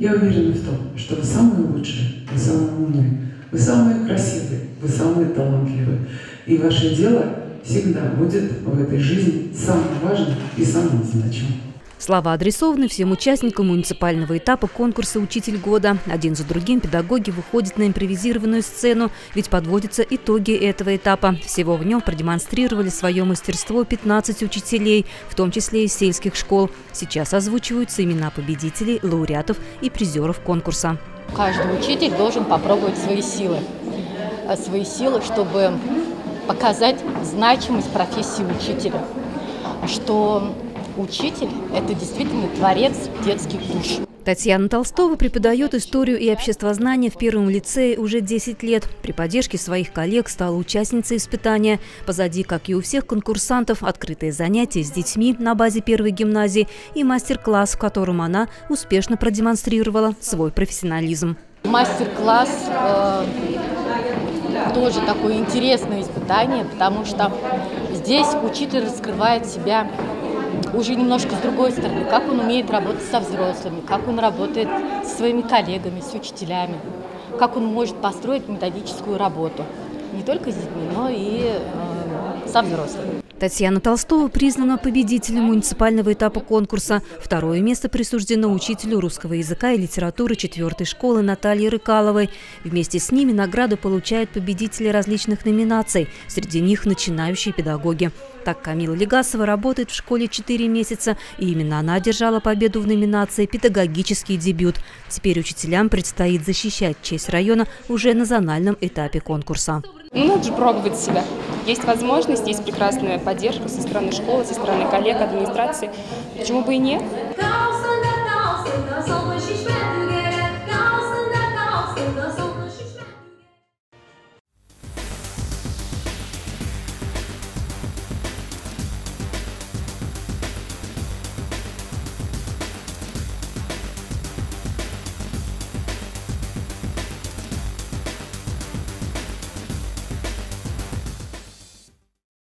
Я уверена в том, что вы самые лучшие, вы самые умные, вы самые красивые, вы самые талантливые. И ваше дело всегда будет в этой жизни самым важным и самым значимым. Слова адресованы всем участникам муниципального этапа конкурса «Учитель года». Один за другим педагоги выходят на импровизированную сцену, ведь подводятся итоги этого этапа. Всего в нем продемонстрировали свое мастерство 15 учителей, в том числе и сельских школ. Сейчас озвучиваются имена победителей, лауреатов и призеров конкурса. Каждый учитель должен попробовать свои силы. Э, свои силы, чтобы показать значимость профессии учителя. Что учитель – это действительно творец детских душ. Татьяна Толстова преподает историю и обществознание в первом лицее уже 10 лет. При поддержке своих коллег стала участницей испытания. Позади, как и у всех конкурсантов, открытые занятия с детьми на базе первой гимназии и мастер-класс, в котором она успешно продемонстрировала свой профессионализм. Мастер-класс э, тоже такое интересное испытание, потому что здесь учитель раскрывает себя уже немножко с другой стороны, как он умеет работать со взрослыми, как он работает со своими коллегами, с учителями, как он может построить методическую работу. Не только с детьми, но и э, со взрослыми. Татьяна Толстова признана победителем муниципального этапа конкурса. Второе место присуждено учителю русского языка и литературы четвертой школы Наталье Рыкаловой. Вместе с ними награду получают победители различных номинаций, среди них начинающие педагоги. Так Камила Легасова работает в школе 4 месяца, и именно она одержала победу в номинации «Педагогический дебют». Теперь учителям предстоит защищать честь района уже на зональном этапе конкурса. Ну, надо же пробовать себя. Есть возможность, есть прекрасная поддержка со стороны школы, со стороны коллег, администрации. Почему бы и нет?